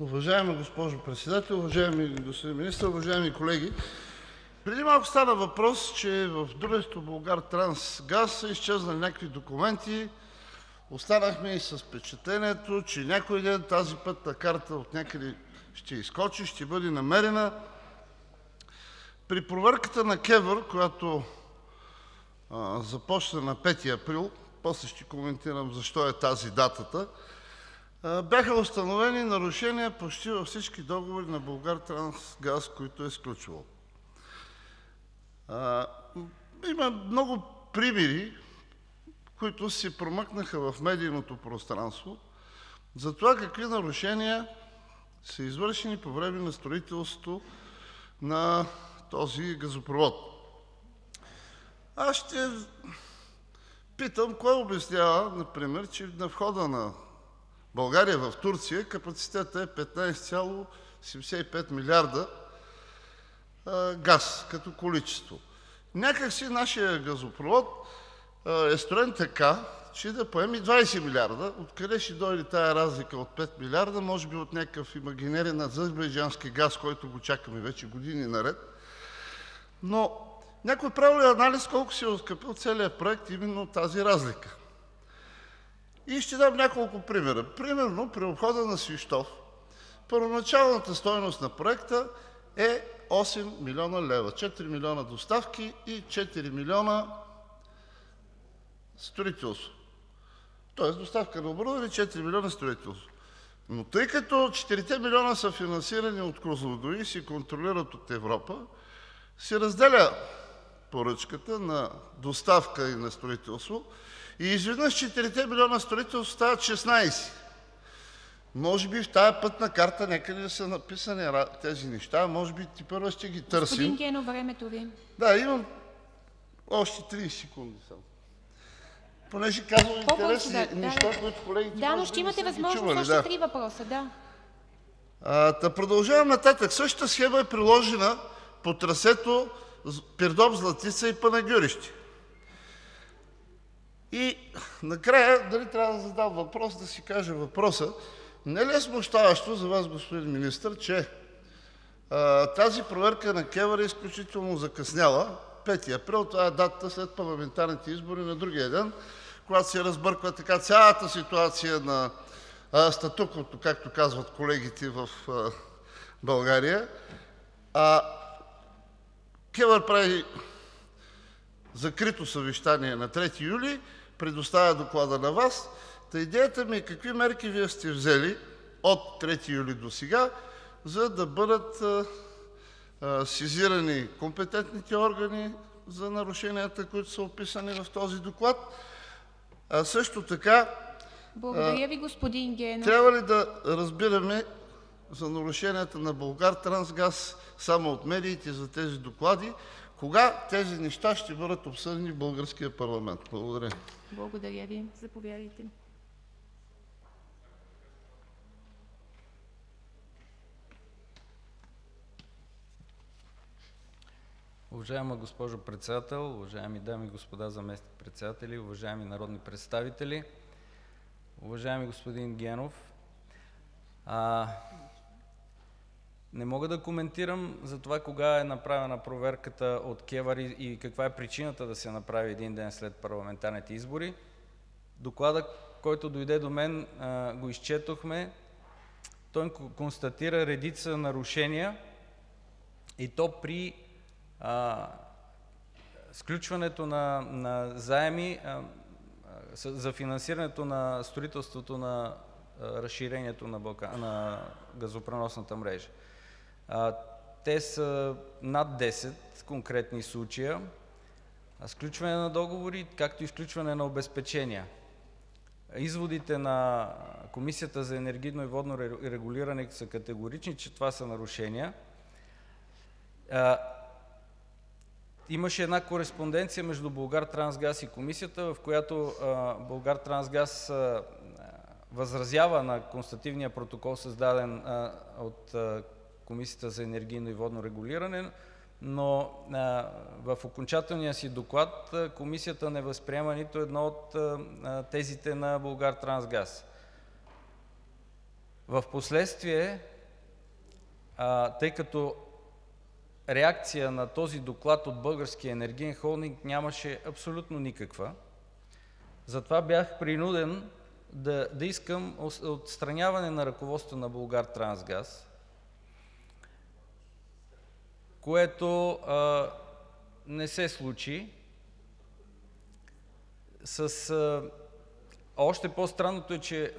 Уважаема госпожо Председател, уважаеми господин Министър, уважаеми колеги! Преди малко стана въпрос, че в дружеството „Булгартрансгаз“ са изчезнали някакви документи. Останахме и с впечатлението, че някой ден тази пътна карта отнякъде ще изскочи, ще бъде намерена. При проверката на КЕВР, която започна на 5 април – после ще коментирам защо е тази датата, бяха установени нарушения почти във всички договори на „Булгартрансгаз“, които е сключвало. Има много примери, които се промъкнаха в медийното пространство, за това какви нарушения са извършени по време на строителството на този газопровод. Аз ще питам кой обяснява например, че на входа на България в Турция капацитетът е 15,75 милиарда газ като количество? Някак си нашият газопровод е строен така, че да поеме 20 милиарда. Откъде ще дойде тази разлика от 5 милиарда? Може би от някакъв имагинерен азербайджански газ, който го чакаме вече години наред. Но някой правил ли анализ колко се е оскъпил целият проект именно тази разлика? И ще дам няколко примера. Примерно при обхода на Свищов първоначалната стойност на проекта е 8 млн. лв. – 4 милиона доставки и 4 милиона строителство, тоест доставка на оборудване и 4 милиона строителство. Но тъй като 4 милиона са финансирани от „Козлодуй“ и се контролират от Европа, се разделя поръчката на доставка и на строителство и изведнъж 4 милиона строителство стават 16. Може би в тази пътна карта някъде са написани тези неща, може би тепърва ще ги търсим. Господин Генов, времето Ви. Да, имам още 30 секунди само. Понеже казвам интересни неща, които колегите Да, но ще имате възможност още три въпроса. Да. Продължавам нататък. Същата схема е приложена по трасето Пирдоп – Златица и Панагюрище. И накрая дали трябва да задам въпрос, да си кажа въпроса: не ли е смущаващо за Вас, господин Министър, че тази проверка на КЕВР е изключително закъсняла? 5 април – това е датата след парламентарните избори на другия ден, когато се разбърква така цялата ситуация на статуквото, както казват колегите в България. КЕВР прави закрито съвещание на 3 юли, предоставя доклада на Вас. Идеята ми е какви мерки Вие сте взели от 3 юли досега, за да бъдат сезирани компетентните органи за нарушенията, които са описани в този доклад? Също така Благодаря Ви, господин Генов. трябва ли да разбираме за нарушенията на „Булгартрансгаз“ само от медиите за тези доклади? Кога тези неща ще бъдат обсъдени в българския парламент? Благодаря. Благодаря Ви. Заповядайте. Уважаема госпожо Председател, уважаеми дами и господа заместник-председатели, уважаеми народни представители! Уважаеми господин Генов, не мога да коментирам за това кога е направена проверката от КЕВР и каква е причината да се направи един ден след парламентарните избори. Докладът, който дойде до мен, го изчетохме. Той констатира редица нарушения, и то при сключването на заеми за финансирането на строителството на разширението на газопреносната мрежа. Те са над 10 конкретни случая – сключване на договори, както и сключване на обезпечения. Изводите на Комисията за енергийно и водно регулиране са категорични, че това са нарушения. Имаше една кореспонденция между „Булгартрансгаз“ и Комисията, в която „Булгартрансгаз“ възразява на констативния протокол, създаден от Комисията за енергийно и водно регулиране, но в окончателния си доклад Комисията не възприема нито едно от тезите на „Булгартрансгаз“. В последствие, тъй като реакция на този доклад от Българския енергиен холдинг нямаше абсолютно никаква, затова бях принуден да искам отстраняване на ръководството на „Булгартрансгаз“, което не се случи. Още по-странното е, че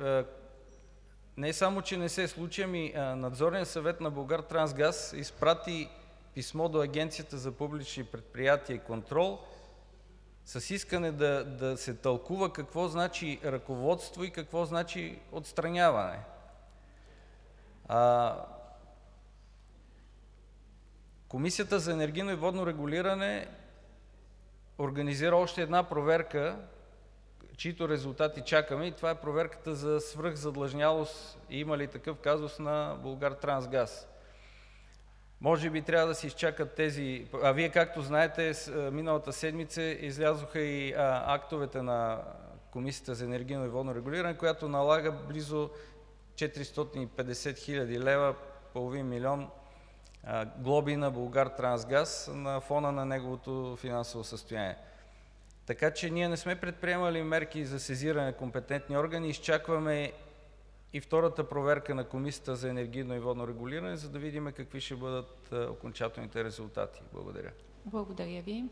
не само че не се случи, ами Надзорният съвет на „Булгартрансгаз“ изпрати писмо до Агенцията за публични предприятия и контрол с искане да се тълкува какво значи ръководство и какво значи отстраняване. Комисията за енергийно и водно регулиране организира още една проверка, чиито резултати чакаме, и това е проверката за свръхзадлъжнялост и има ли такъв казус на „Булгартрансгаз“. Може би трябва да се изчакат тези... А Вие, както знаете, миналата седмица излязоха и актовете на Комисията за енергийно и водно регулиране, която налага близо 450 хил. лв. – половин милион, глоби на „Булгартрансгаз“ на фона на неговото финансово състояние. Така че ние не сме предприемали мерки за сезиране на компетентни органи. Изчакваме и втората проверка на Комисията за енергийно и водно регулиране, за да видим какви ще бъдат окончателните резултати. Благодаря. Благодаря Ви.